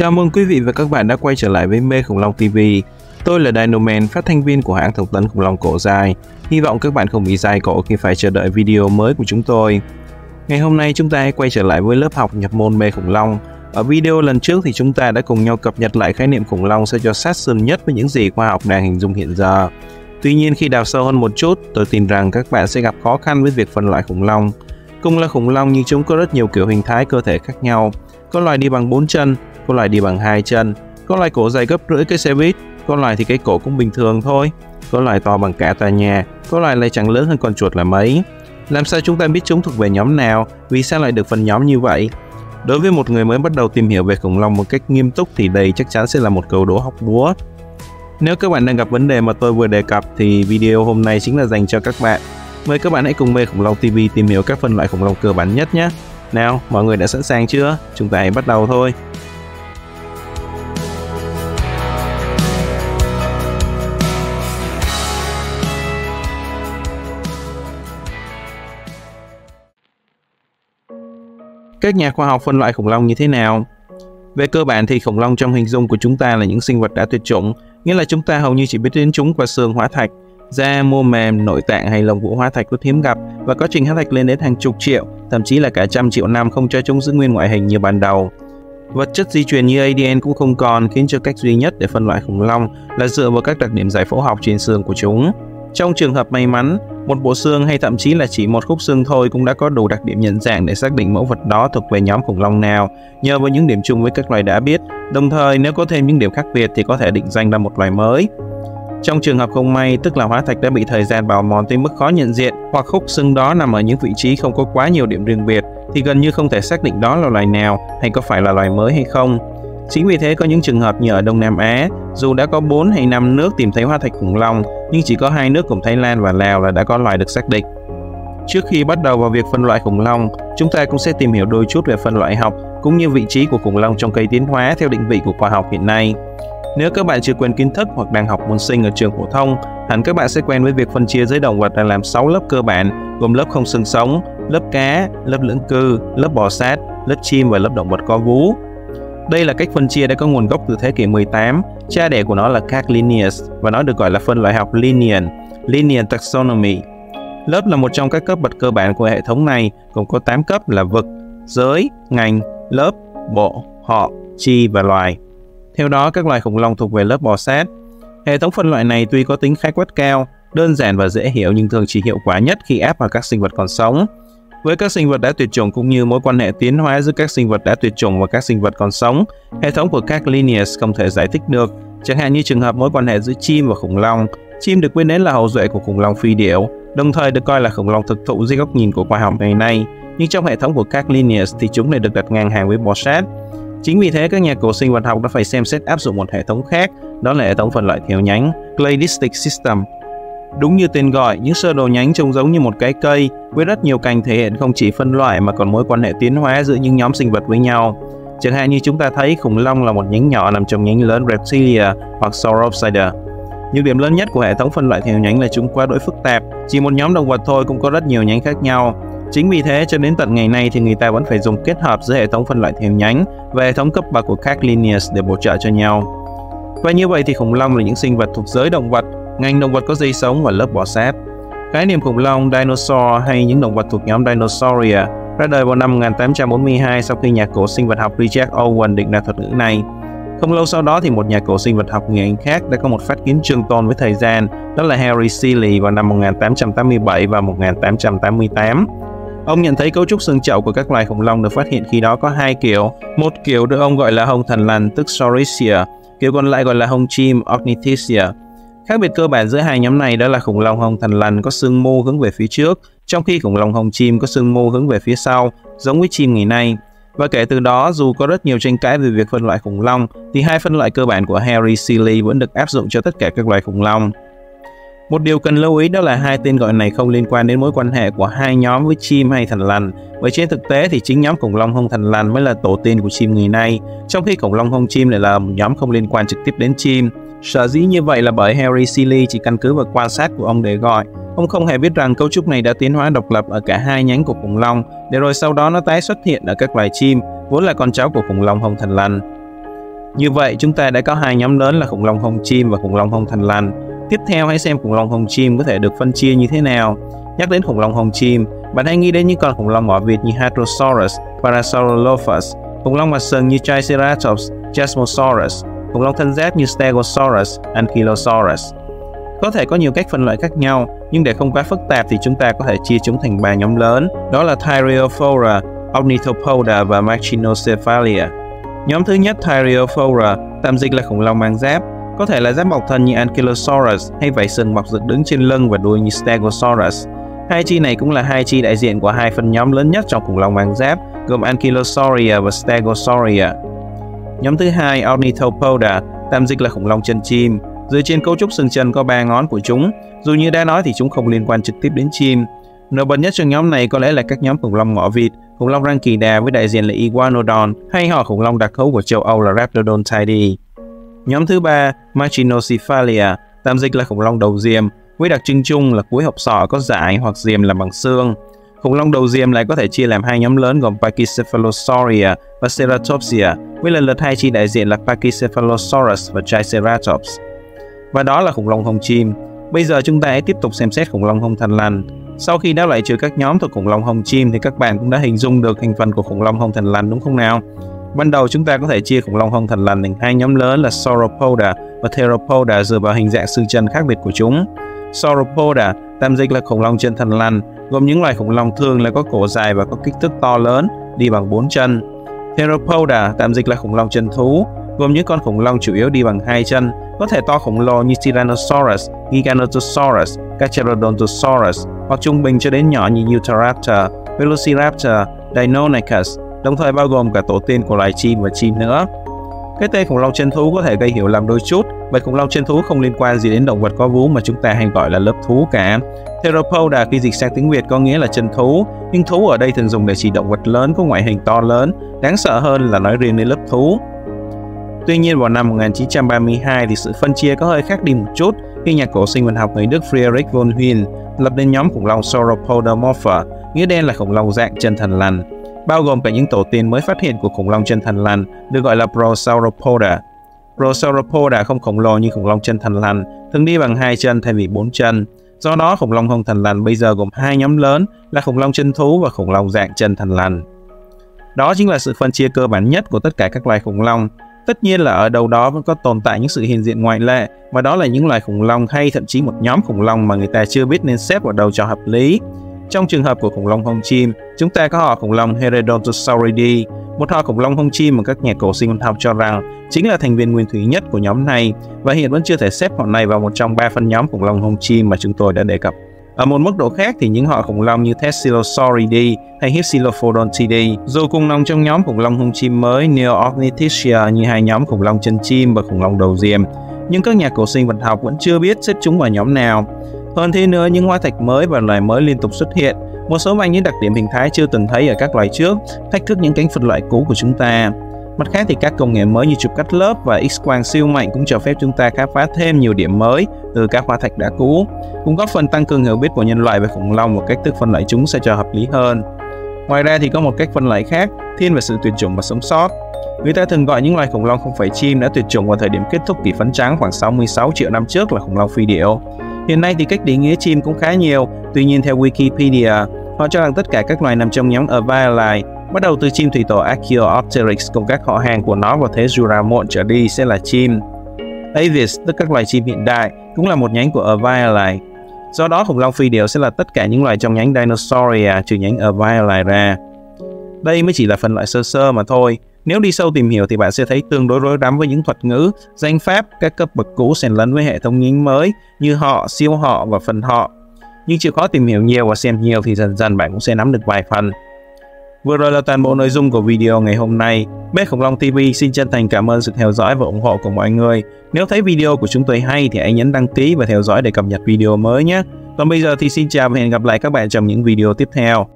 Chào mừng quý vị và các bạn đã quay trở lại với Mê Khủng Long TV. Tôi là Dinoman, phát thanh viên của hãng thông tấn khủng long cổ dài. Hy vọng các bạn không bị dài cổ khi phải chờ đợi video mới của chúng tôi. Ngày hôm nay chúng ta hãy quay trở lại với lớp học nhập môn Mê Khủng Long. Ở video lần trước thì chúng ta đã cùng nhau cập nhật lại khái niệm khủng long sao cho sát sườn nhất với những gì khoa học đang hình dung hiện giờ. Tuy nhiên khi đào sâu hơn một chút, tôi tin rằng các bạn sẽ gặp khó khăn với việc phân loại khủng long. Cùng là khủng long nhưng chúng có rất nhiều kiểu hình thái cơ thể khác nhau. Có loài đi bằng bốn chân, có loài đi bằng hai chân, có loài cổ dài gấp rưỡi cái xe buýt, có loài thì cái cổ cũng bình thường thôi, có loài to bằng cả tòa nhà, có loài lại chẳng lớn hơn con chuột là mấy. Làm sao chúng ta biết chúng thuộc về nhóm nào, vì sao lại được phân nhóm như vậy? Đối với một người mới bắt đầu tìm hiểu về khủng long một cách nghiêm túc thì đây chắc chắn sẽ là một câu đố học búa. Nếu các bạn đang gặp vấn đề mà tôi vừa đề cập thì video hôm nay chính là dành cho các bạn. Mời các bạn hãy cùng Mê Khủng Long TV tìm hiểu các phân loại khủng long cơ bản nhất nhé. Nào, mọi người đã sẵn sàng chưa? Chúng ta hãy bắt đầu thôi. Các nhà khoa học phân loại khủng long như thế nào? Về cơ bản thì khủng long trong hình dung của chúng ta là những sinh vật đã tuyệt chủng, nghĩa là chúng ta hầu như chỉ biết đến chúng qua xương hóa thạch, da, mô mềm, nội tạng hay lồng vũ hóa thạch rất hiếm gặp và quá trình hóa thạch lên đến hàng chục triệu, thậm chí là cả trăm triệu năm không cho chúng giữ nguyên ngoại hình như ban đầu. Vật chất di truyền như ADN cũng không còn khiến cho cách duy nhất để phân loại khủng long là dựa vào các đặc điểm giải phẫu học trên xương của chúng. Trong trường hợp may mắn, một bộ xương hay thậm chí là chỉ một khúc xương thôi cũng đã có đủ đặc điểm nhận dạng để xác định mẫu vật đó thuộc về nhóm khủng long nào, nhờ vào những điểm chung với các loài đã biết. Đồng thời, nếu có thêm những điểm khác biệt thì có thể định danh ra một loài mới. Trong trường hợp không may, tức là hóa thạch đã bị thời gian bào mòn tới mức khó nhận diện, hoặc khúc xương đó nằm ở những vị trí không có quá nhiều điểm riêng biệt, thì gần như không thể xác định đó là loài nào hay có phải là loài mới hay không. Chính vì thế có những trường hợp như ở Đông Nam Á, dù đã có 4 hay 5 nước tìm thấy hoa thạch khủng long, nhưng chỉ có hai nước cùng Thái Lan và Lào là đã có loài được xác định. Trước khi bắt đầu vào việc phân loại khủng long, chúng ta cũng sẽ tìm hiểu đôi chút về phân loại học cũng như vị trí của khủng long trong cây tiến hóa theo định vị của khoa học hiện nay. Nếu các bạn chưa quen kiến thức hoặc đang học môn sinh ở trường phổ thông, hẳn các bạn sẽ quen với việc phân chia giới động vật ra làm 6 lớp cơ bản, gồm lớp không xương sống, lớp cá, lớp lưỡng cư, lớp bò sát, lớp chim và lớp động vật có vú. Đây là cách phân chia đã có nguồn gốc từ thế kỷ 18, cha đẻ của nó là Caglinius và nó được gọi là phân loại học Linnean, Linnean Taxonomy. Lớp là một trong các cấp bậc cơ bản của hệ thống này, gồm có 8 cấp là vực, giới, ngành, lớp, bộ, họ, chi và loài. Theo đó, các loài khủng long thuộc về lớp bò sát. Hệ thống phân loại này tuy có tính khái quát cao, đơn giản và dễ hiểu nhưng thường chỉ hiệu quả nhất khi áp vào các sinh vật còn sống. Với các sinh vật đã tuyệt chủng cũng như mối quan hệ tiến hóa giữa các sinh vật đã tuyệt chủng và các sinh vật còn sống, hệ thống của các lineage không thể giải thích được. Chẳng hạn như trường hợp mối quan hệ giữa chim và khủng long, chim được biết đến là hậu duệ của khủng long phi điểu, đồng thời được coi là khủng long thực thụ dưới góc nhìn của khoa học ngày nay. Nhưng trong hệ thống của các lineage thì chúng lại được đặt ngang hàng với bò sát. Chính vì thế các nhà cổ sinh vật học đã phải xem xét áp dụng một hệ thống khác, đó là hệ thống phân loại theo nhánh, cladistic system, Đúng như tên gọi, những sơ đồ nhánh trông giống như một cái cây với rất nhiều cành thể hiện không chỉ phân loại mà còn mối quan hệ tiến hóa giữa những nhóm sinh vật với nhau. Chẳng hạn như chúng ta thấy khủng long là một nhánh nhỏ nằm trong nhánh lớn Reptilia hoặc Sauropsida. Nhược điểm lớn nhất của hệ thống phân loại theo nhánh là chúng quá đỗi phức tạp, chỉ một nhóm động vật thôi cũng có rất nhiều nhánh khác nhau. Chính vì thế cho đến tận ngày nay thì người ta vẫn phải dùng kết hợp giữa hệ thống phân loại theo nhánh và hệ thống cấp bậc của các lineage để bổ trợ cho nhau. Và như vậy thì khủng long là những sinh vật thuộc giới động vật ngành động vật có dây sống và lớp bò sát. Khái niệm khủng long dinosaur hay những động vật thuộc nhóm Dinosauria ra đời vào năm 1842 sau khi nhà cổ sinh vật học Richard Owen định ra thuật ngữ này. Không lâu sau đó thì một nhà cổ sinh vật học người Anh khác đã có một phát kiến trường tồn với thời gian, đó là Harry Seeley vào năm 1887 và 1888. Ông nhận thấy cấu trúc xương chậu của các loài khủng long được phát hiện khi đó có hai kiểu. Một kiểu được ông gọi là hồng thần lằn tức Saurischia, kiểu còn lại gọi là hồng chim Ornithischia. Khác biệt cơ bản giữa hai nhóm này đó là khủng long hồng thần lằn có xương mô hướng về phía trước, trong khi khủng long hồng chim có xương mô hướng về phía sau, giống với chim ngày nay. Và kể từ đó, dù có rất nhiều tranh cãi về việc phân loại khủng long, thì hai phân loại cơ bản của Harry Seeley vẫn được áp dụng cho tất cả các loài khủng long. Một điều cần lưu ý đó là hai tên gọi này không liên quan đến mối quan hệ của hai nhóm với chim hay thần lằn. Bởi trên thực tế thì chính nhóm khủng long hông thần lằn mới là tổ tiên của chim ngày nay, trong khi khủng long hông chim lại là một nhóm không liên quan trực tiếp đến chim. Sở dĩ như vậy là bởi Harry Seeley chỉ căn cứ vào quan sát của ông để gọi. Ông không hề biết rằng cấu trúc này đã tiến hóa độc lập ở cả hai nhánh của khủng long, để rồi sau đó nó tái xuất hiện ở các loài chim, vốn là con cháu của khủng long hồng thần lằn. Như vậy, chúng ta đã có hai nhóm lớn là khủng long hồng chim và khủng long hồng thần lằn. Tiếp theo hãy xem khủng long hồng chim có thể được phân chia như thế nào. Nhắc đến khủng long hồng chim, bạn hãy nghĩ đến những con khủng long mỏ Việt như Hadrosaurus, Parasaurolophus, khủng long mặt sừng như Triceratops, Chasmosaurus, khủng long thân giáp như Stegosaurus, Ankylosaurus. Có thể có nhiều cách phân loại khác nhau, nhưng để không quá phức tạp thì chúng ta có thể chia chúng thành ba nhóm lớn, đó là Thyreophora, Ornithopoda và Machinocephalia. Nhóm thứ nhất Thyreophora, tạm dịch là khủng long mang giáp, có thể là giáp mọc thân như Ankylosaurus hay vảy sừng mọc dựng đứng trên lưng và đuôi như Stegosaurus. Hai chi này cũng là hai chi đại diện của hai phân nhóm lớn nhất trong khủng long mang giáp, gồm Ankylosauria và Stegosauria. Nhóm thứ hai Ornithopoda, tạm dịch là khủng long chân chim. Dựa trên cấu trúc xương chân có ba ngón của chúng, dù như đã nói thì chúng không liên quan trực tiếp đến chim. Nổi bật nhất trong nhóm này có lẽ là các nhóm khủng long ngọ vịt, khủng long răng kỳ đà với đại diện là Iguanodon hay họ khủng long đặc hữu của châu Âu là Raptodon tidy. Nhóm thứ ba, Machinocephalia, tạm dịch là khủng long đầu diềm, với đặc trưng chung là cuối hộp sọ có dải hoặc diềm làm bằng xương. Khủng long đầu diềm lại có thể chia làm hai nhóm lớn gồm Pachycephalosauria và Ceratopsia, với lần lượt hai chi đại diện là Pachycephalosaurus và Triceratops. Và đó là khủng long hông chim. Bây giờ chúng ta hãy tiếp tục xem xét khủng long hông thần lằn. Sau khi đã loại trừ các nhóm thuộc khủng long hông chim thì các bạn cũng đã hình dung được thành phần của khủng long hông thần lằn đúng không nào? Ban đầu chúng ta có thể chia khủng long hông thần lằn thành hai nhóm lớn là Sauropoda và Theropoda dựa vào hình dạng xương chân khác biệt của chúng. Sauropoda, tạm dịch là khủng long chân thần lằn, gồm những loài khủng long thường là có cổ dài và có kích thước to lớn, đi bằng bốn chân. Theropoda, tạm dịch là khủng long chân thú, gồm những con khủng long chủ yếu đi bằng hai chân, có thể to khổng lồ như Tyrannosaurus, Giganotosaurus, Carcharodontosaurus, hoặc trung bình cho đến nhỏ như Utahraptor, Velociraptor, Deinonychus, đồng thời bao gồm cả tổ tiên của loài chim và chim nữa. Cái tên khủng long chân thú có thể gây hiểu lầm đôi chút, bởi khủng long chân thú không liên quan gì đến động vật có vú mà chúng ta hay gọi là lớp thú cả. Theropoda khi dịch sang tiếng Việt có nghĩa là chân thú, nhưng thú ở đây thường dùng để chỉ động vật lớn có ngoại hình to lớn, đáng sợ hơn là nói riêng đến lớp thú. Tuy nhiên vào năm 1932 thì sự phân chia có hơi khác đi một chút. Khi nhà cổ sinh vật học người Đức Friedrich von Huene lập nên nhóm khủng long Sauropodomorpha, nghĩa đen là khủng long dạng chân thần lằn, bao gồm cả những tổ tiên mới phát hiện của khủng long chân thần lằn được gọi là Prosauropoda. Prosauropoda không khổng lồ như khủng long chân thần lằn, thường đi bằng hai chân thay vì bốn chân. Do đó, khủng long không thần lằn bây giờ gồm hai nhóm lớn là khủng long chân thú và khủng long dạng chân thần lằn. Đó chính là sự phân chia cơ bản nhất của tất cả các loài khủng long. Tất nhiên là ở đâu đó vẫn có tồn tại những sự hiện diện ngoại lệ, và đó là những loài khủng long hay thậm chí một nhóm khủng long mà người ta chưa biết nên xếp vào đâu cho hợp lý. Trong trường hợp của khủng long hông chim, chúng ta có họ khủng long Herodontosauridae, một họ khủng long hông chim mà các nhà cổ sinh học cho rằng chính là thành viên nguyên thủy nhất của nhóm này và hiện vẫn chưa thể xếp họ này vào một trong ba phân nhóm khủng long hông chim mà chúng tôi đã đề cập. Ở một mức độ khác thì những họ khủng long như Tessilosauridae hay Hypsilophodontidae dù cùng nằm trong nhóm khủng long hung chim mới Neornithischia như hai nhóm khủng long chân chim và khủng long đầu diềm, nhưng các nhà cổ sinh vật học vẫn chưa biết xếp chúng vào nhóm nào. Hơn thế nữa, những hóa thạch mới và loài mới liên tục xuất hiện, một số mang những đặc điểm hình thái chưa từng thấy ở các loài trước, thách thức những cánh phân loại cũ của chúng ta. Mặt khác thì các công nghệ mới như chụp cắt lớp và X-quang siêu mạnh cũng cho phép chúng ta khám phá thêm nhiều điểm mới từ các hóa thạch đã cũ, cũng góp phần tăng cường hiểu biết của nhân loại về khủng long một cách thức phân loại chúng sẽ cho hợp lý hơn. Ngoài ra thì có một cách phân loại khác, thiên về sự tuyệt chủng và sống sót. Người ta thường gọi những loài khủng long không phải chim đã tuyệt chủng vào thời điểm kết thúc kỷ phấn trắng khoảng 66 triệu năm trước là khủng long phi điểu. Hiện nay thì cách định nghĩa chim cũng khá nhiều, tuy nhiên theo Wikipedia, họ cho rằng tất cả các loài nằm trong nhóm Avialae, bắt đầu từ chim thủy tổ Archaeopteryx cùng các họ hàng của nó vào thế Jura muộn trở đi sẽ là chim. Avis, tức các loài chim hiện đại, cũng là một nhánh của Avialae. Do đó, khủng long phi điều sẽ là tất cả những loài trong nhánh Dinosauria trừ nhánh Avialae ra. Đây mới chỉ là phần loại sơ sơ mà thôi. Nếu đi sâu tìm hiểu thì bạn sẽ thấy tương đối rối rắm với những thuật ngữ, danh pháp, các cấp bậc cũ xen lẫn với hệ thống nhánh mới như họ, siêu họ và phần họ. Nhưng chịu khó tìm hiểu nhiều và xem nhiều thì dần dần bạn cũng sẽ nắm được vài phần. Vừa rồi là toàn bộ nội dung của video ngày hôm nay. Bé Khủng Long TV xin chân thành cảm ơn sự theo dõi và ủng hộ của mọi người. Nếu thấy video của chúng tôi hay thì hãy nhấn đăng ký và theo dõi để cập nhật video mới nhé. Còn bây giờ thì xin chào và hẹn gặp lại các bạn trong những video tiếp theo.